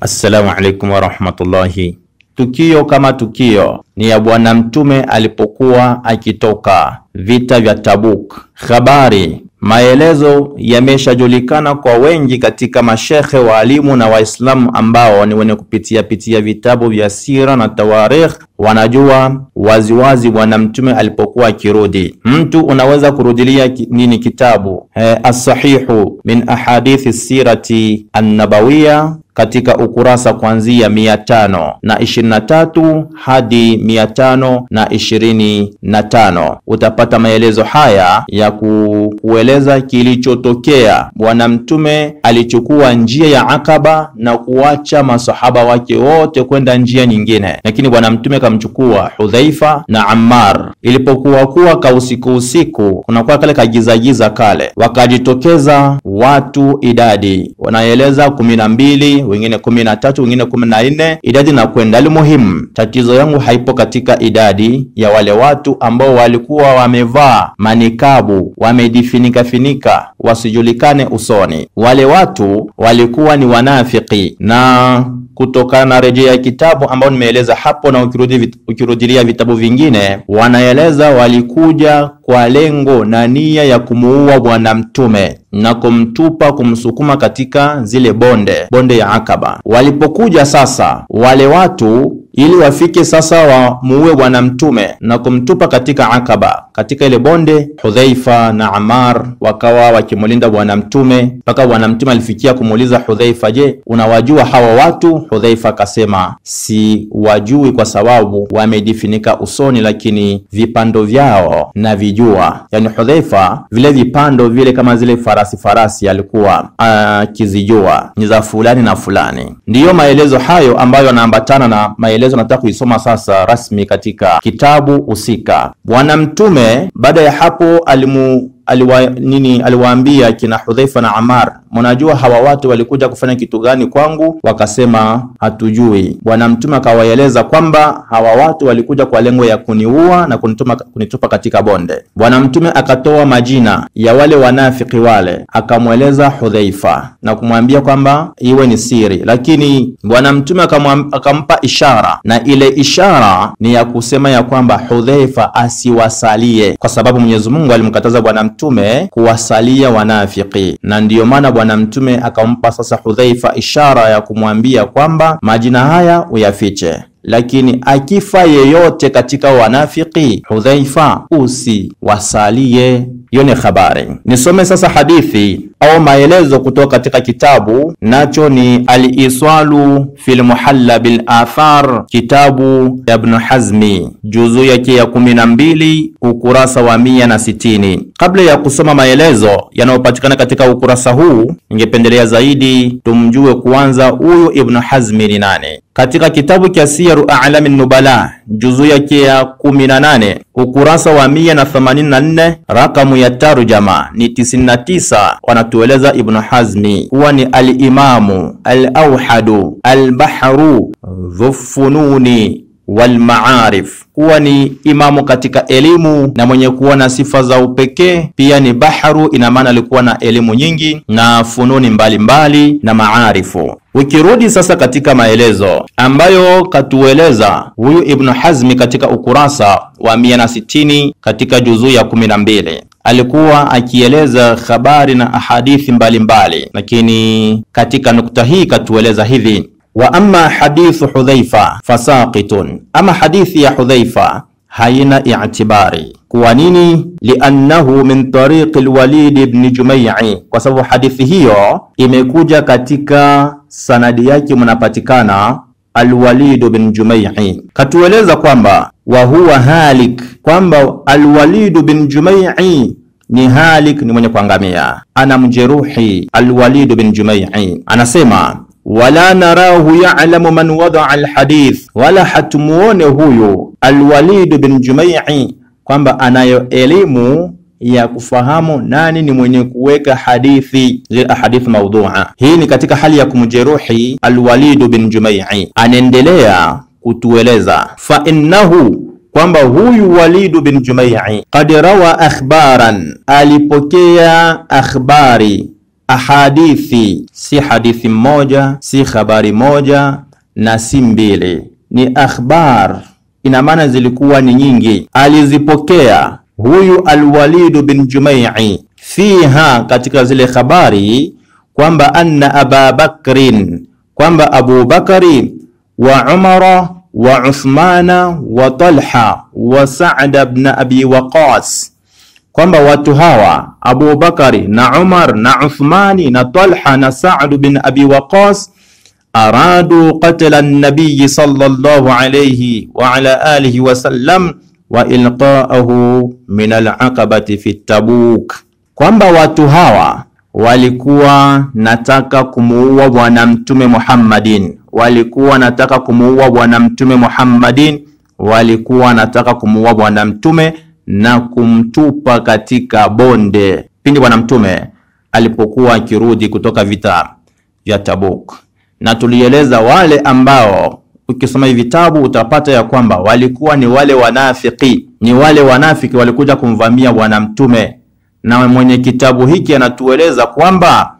Assalamu alaikum warahmatullahi. Tukio kama tukio ni ya Bwana Mtume alipokuwa akitoka vita vya Tabuk. Habari maelezo yameshajulikana kwa wengi katika mashekhe, waalimu na Waislamu ambao ni wenye kupitia pitia vitabu vya sira na tawarikh, wanajua waziwazi Bwana Mtume alipokuwa akirudi. Mtu unaweza kurudilia nini kitabu eh, as-sahihu min ahadithi sirati an-nabawiyya katika ukurasa kuanzia mia tano na ishirini na tatu hadi mia tano na ishirini na tano utapata maelezo haya ya ku, kueleza kilichotokea. Bwana Mtume alichukua njia ya Akaba na kuacha masahaba wake wote kwenda njia nyingine, lakini Bwana Mtume kamchukua Hudhaifa na Ammar. Ilipokuwa kuwa ka usiku usiku, kunakuwa kale kagizagiza kale, wakajitokeza watu idadi wanaeleza kumi na mbili wengine kumi na tatu wengine kumi na nne idadi na kwenda. Almuhimu, tatizo yangu haipo katika idadi ya wale watu ambao walikuwa wamevaa manikabu wamejifinika finika wasijulikane usoni. Wale watu walikuwa ni wanafiki, na kutokana na rejea ya kitabu ambayo nimeeleza hapo na ukirudi, ukirudilia vitabu vingine wanaeleza walikuja kwa lengo na nia ya kumuua Bwana Mtume na kumtupa kumsukuma katika zile bonde bonde ya Akaba. Walipokuja sasa wale watu ili wafike sasa wamuue bwana mtume na kumtupa katika Akaba, katika ile bonde, Hudhaifa na Amar wakawa wakimulinda bwana mtume mpaka bwana mtume alifikia kumuuliza Hudhaifa, je, unawajua hawa watu? Hudhaifa akasema si wajui, kwa sababu wamejifunika usoni, lakini vipando vyao na vijua. Yani Hudhaifa vile vipando vile kama zile farasi farasi alikuwa akizijua ni za fulani na fulani. Ndiyo maelezo hayo ambayo yanaambatana na maelezo nataka kuisoma sasa rasmi katika kitabu husika. Bwana Mtume baada ya hapo alimu aliwa, nini aliwaambia kina Hudhaifa na Ammar, mnajua hawa watu walikuja kufanya kitu gani kwangu? Wakasema hatujui. Bwana Mtume akawaeleza kwamba hawa watu walikuja kwa lengo ya kuniua na kunituma, kunitupa katika bonde. Bwana Mtume akatoa majina ya wale wanafiki wale, akamweleza Hudhaifa na kumwambia kwamba iwe ni siri, lakini Bwana Mtume akampa ishara, na ile ishara ni ya kusema ya kwamba Hudhaifa asiwasalie, kwa sababu Mwenyezi Mungu alimkataza Bwana Mtume kuwasalia wanafiki, na ndiyo maana Bwana Mtume akampa sasa Hudhaifa ishara ya kumwambia kwamba majina haya uyafiche, lakini akifa yeyote katika wanafiki, Hudhaifa usiwasalie. Hiyo ni habari. Nisome sasa hadithi au maelezo kutoka katika kitabu nacho ni Al-Iswalu fil Muhalla bil Athar, kitabu ya Ibn Hazmi, juzu yake ya kumi na mbili ukurasa wa mia na sitini. Kabla ya kusoma maelezo yanayopatikana katika ukurasa huu, ningependelea zaidi tumjue kwanza huyu Ibn Hazmi ni nani. Katika kitabu cha Siyaru A'lami Nubala juzu yake ya 18 ukurasa wa 184 rakamu ya tarjama ni 99, wanatueleza Ibn Hazmi kuwa ni al-Imamu al-Awhadu al-Bahru dhufununi walmaarif kuwa ni imamu katika elimu na mwenye kuwa na sifa za upekee. Pia ni baharu ina maana alikuwa na elimu nyingi na fununi mbalimbali mbali na maarifu. Ukirudi sasa katika maelezo ambayo katueleza huyu Ibnu Hazmi katika ukurasa wa 160 katika juzuu ya 12 alikuwa akieleza habari na ahadithi mbalimbali, lakini katika nukta hii katueleza hivi wa amma hadithu Hudhaifa fasaqitun, ama hadithi ya Hudhaifa haina i'tibari. Kwa nini? Liannahu min tariqi lwalidi ibn Jumai'i, kwa sababu hadithi hiyo imekuja katika sanadi yake mnapatikana Alwalid bin Jumai'i. Katueleza kwamba wa huwa halik, kwamba Alwalidu bin Jumai'i ni halik, ni mwenye kuangamia. Ana mjeruhi Alwalid bin Jumai'i, anasema wala narahu ya'lamu man wadaa alhadith, wala hatumuone huyu Alwalidu bin Jumai'i kwamba anayo elimu ya kufahamu nani ni mwenye kuweka hadithi zile ahadith maudhua. Hii ni katika hali ya kumjeruhi Alwalidu bin Jumai'i. Anaendelea kutueleza fa innahu kwamba huyu Walidu bin Jumai'i qad rawa akhbaran, alipokea akhbari ahadithi, si hadithi moja, si habari moja na si mbili, ni akhbar. Ina maana zilikuwa ni nyingi. Alizipokea huyu Alwalidu bin Jumai'i fiha, katika zile habari kwamba anna Aba Bakrin, kwamba Abu Bakari wa Umara وعثمان وطلحة وسعد بن أبي وقاص. كما واتهاوى أبو بكر نعمر نعثمان نطلحة نسعد بن أبي وقاص أرادوا قتل النبي صلى الله عليه وعلى آله وسلم وإلقاءه من العقبة في التبوك كما واتهاوى walikuwa nataka kumuua bwana mtume Muhammadin. Walikuwa nataka kumuua bwana mtume Muhammadin, walikuwa nataka kumuua bwana mtume na kumtupa katika bonde. Pindi bwana mtume alipokuwa akirudi kutoka vita vya Tabuk. Na tulieleza wale ambao ukisoma hivi vitabu utapata ya kwamba walikuwa ni wale wanafiki, ni wale wanafiki walikuja kumvamia bwana mtume. Na mwenye kitabu hiki anatueleza kwamba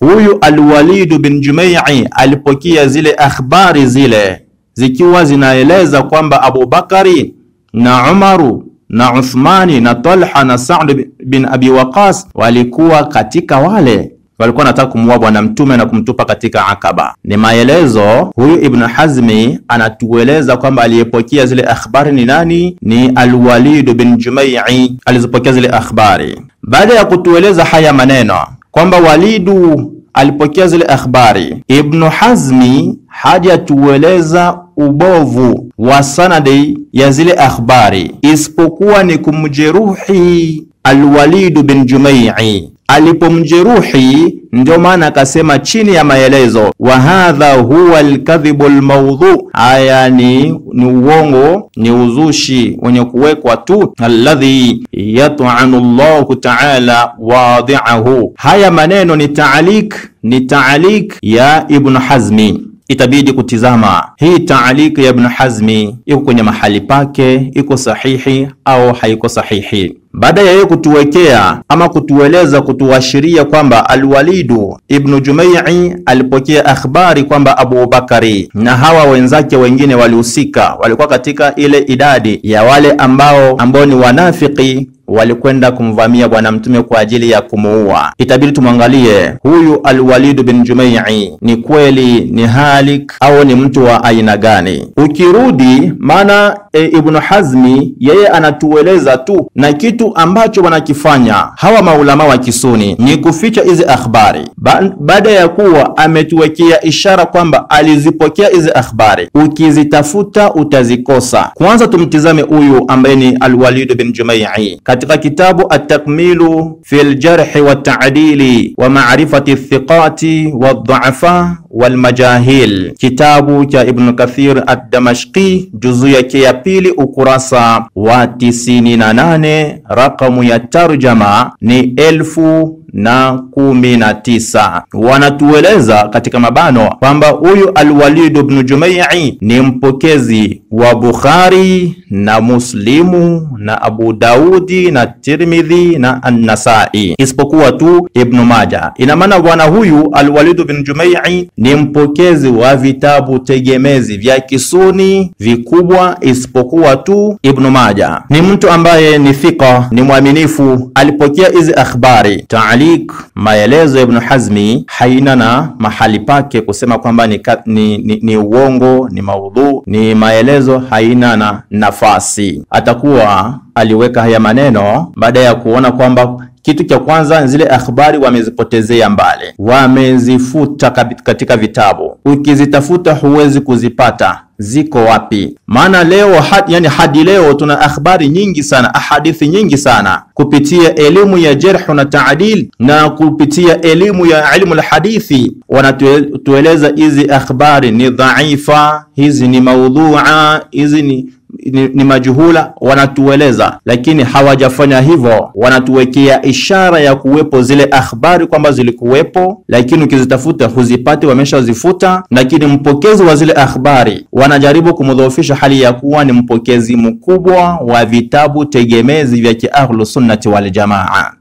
huyu Alwalidu bin Jumai'i alipokea zile akhbari zile zikiwa zinaeleza kwamba Abu Bakari na Umaru na Uthmani na Talha na Sa'd bin Abi Waqas walikuwa katika wale walikuwa wanataka kumuua bwana mtume na kumtupa katika Akaba. Ni maelezo huyu Ibn Hazmi anatueleza kwamba aliyepokea zile akhbari ni nani? Ni Alwalid bin Jumai'i alizopokea zile akhbari. Baada ya kutueleza haya maneno kwamba Walidu alipokea zile akhbari, Ibnu Hazmi hajatueleza ubovu wa sanadi ya zile akhbari, isipokuwa ni kumjeruhi Alwalidu bin Jumai'i alipomjeruhi ndio maana akasema chini ya maelezo, wa hadha huwa alkadhibu almawdhu, haya ni ni uongo, ni uzushi wenye kuwekwa tu, alladhi yat'anu Allahu ta'ala wadi'ahu. Haya maneno ni taalik, ni taalik ya Ibn Hazmi. Itabidi kutizama hii taalik ya Ibn Hazmi iko kwenye mahali pake, iko sahihi au haiko sahihi. Baada ya yeye kutuwekea ama kutueleza kutuashiria kwamba Alwalidu ibnu Jumai'i alipokea akhbari kwamba Abu Bakari na hawa wenzake wengine walihusika, walikuwa katika ile idadi ya wale ambao ambao ni wanafiki walikwenda kumvamia bwana mtume kwa ajili ya kumuua. Itabidi tumwangalie huyu Alwalidu bin Jumai ni kweli ni halik au ni mtu wa aina gani? Ukirudi maana e, Ibnu Hazmi yeye anatueleza tu na kitu ambacho wanakifanya hawa maulama wa Kisuni ni kuficha hizi akhbari ba baada ya kuwa ametuwekea ishara kwamba alizipokea hizi akhbari, ukizitafuta utazikosa. Kwanza tumtizame huyu ambaye ni Alwalidu bin Jumai'i katika kitabu At-Takmilu fi al-Jarh wa Ta'dili wa Ma'rifati thiqati wa dhu'afa wal majahil, kitabu cha Ibn Kathir Ad-Damashqi, juzu yake ya pili, ukurasa wa tisini na nane, rakamu ya tarjama ni elfu na kumi na tisa. Wanatueleza katika mabano kwamba huyu Alwalidu bnu Jumai'i ni mpokezi wa Bukhari na Muslimu na Abu Daudi na Tirmidhi na An-Nasai isipokuwa tu Ibn Majah. Ina maana bwana huyu Alwalid bin Jumai'i ni mpokezi wa vitabu tegemezi vya Kisuni vikubwa isipokuwa tu Ibn Majah. Ni mtu ambaye ni thika, ni mwaminifu, alipokea hizi akhbari Taalik, maelezo ya Ibn Hazmi haina na mahali pake kusema kwamba ni, ni, ni, ni uongo, ni maudhu, ni maelezo haina na nafasi. Atakuwa aliweka haya maneno baada ya kuona kwamba kitu cha kwanza zile akhbari wamezipotezea mbali, wamezifuta katika vitabu. Ukizitafuta huwezi kuzipata, ziko wapi? Maana leo had, yani hadi leo tuna akhbari nyingi sana, ahadithi nyingi sana kupitia elimu ya jerhu na taadil na kupitia elimu ya ilmu alhadithi, wanatueleza hizi akhbari ni dhaifa, hizi ni maudhua, hizi ni ni, ni majuhula wanatueleza, lakini hawajafanya hivyo. Wanatuwekea ishara ya kuwepo zile akhbari kwamba zilikuwepo, lakini ukizitafuta huzipati, wameshazifuta. Lakini mpokezi wa zile akhbari wanajaribu kumdhoofisha, hali ya kuwa ni mpokezi mkubwa wa vitabu tegemezi vya kiahlu sunnati wal jamaa.